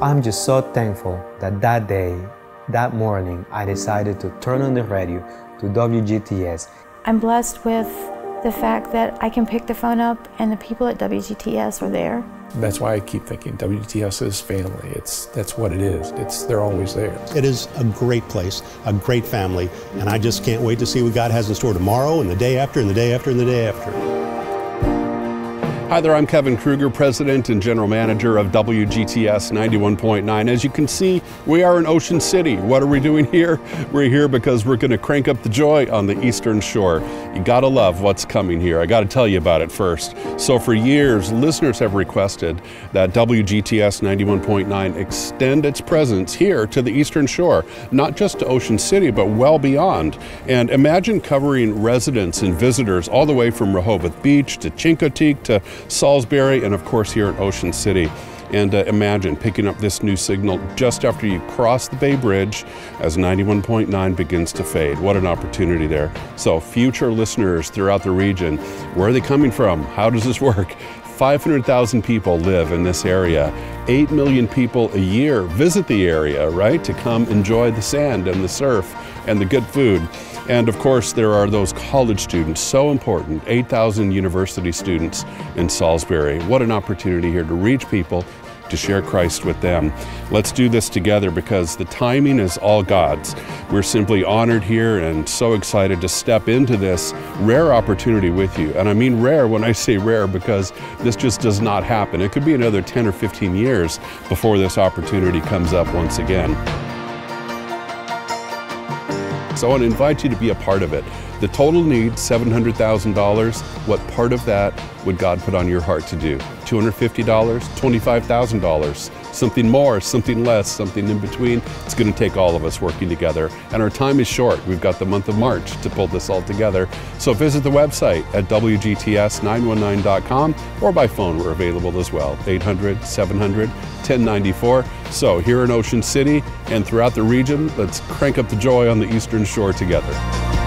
I'm just so thankful that that day, that morning, I decided to turn on the radio to WGTS. I'm blessed with the fact that I can pick the phone up and the people at WGTS are there. That's why I keep thinking WGTS is family. It's that's what it is. It's they're always there. It is a great place, a great family, and I just can't wait to see what God has in store tomorrow and the day after and the day after and the day after. Hi there, I'm Kevin Kruger, President and General Manager of WGTS 91.9. As you can see, we are in Ocean City. What are we doing here? We're here because we're going to crank up the joy on the Eastern Shore. You gotta love what's coming here. I gotta tell you about it first. So, for years, listeners have requested that WGTS 91.9 extend its presence here to the Eastern Shore, not just to Ocean City, but well beyond. And imagine covering residents and visitors all the way from Rehoboth Beach to Chincoteague to Salisbury, and of course here in Ocean City. And uh, imagine picking up this new signal just after you cross the Bay Bridge as 91.9 begins to fade. What an opportunity there. So, future listeners throughout the region, where are they coming from? How does this work? 500,000 people live in this area. 8 million people a year visit the area, right, to come enjoy the sand and the surf and the good food. And of course, there are those college students, so important 8,000 university students in Salisbury. What an opportunity here to reach people to share Christ with them. Let's do this together because the timing is all God's. We're simply honored here and so excited to step into this rare opportunity with you. And I mean rare when I say rare because this just does not happen. It could be another 10 or 15 years before this opportunity comes up once again. So I want to invite you to be a part of it. The total need, $700,000. What part of that would God put on your heart to do? $250, $25,000, something more, something less, something in between. It's going to take all of us working together. And our time is short. We've got the month of March to pull this all together. So visit the website at WGTS919.com or by phone. We're available as well 800 700 1094. So here in Ocean City and throughout the region, let's crank up the joy on the Eastern Shore together.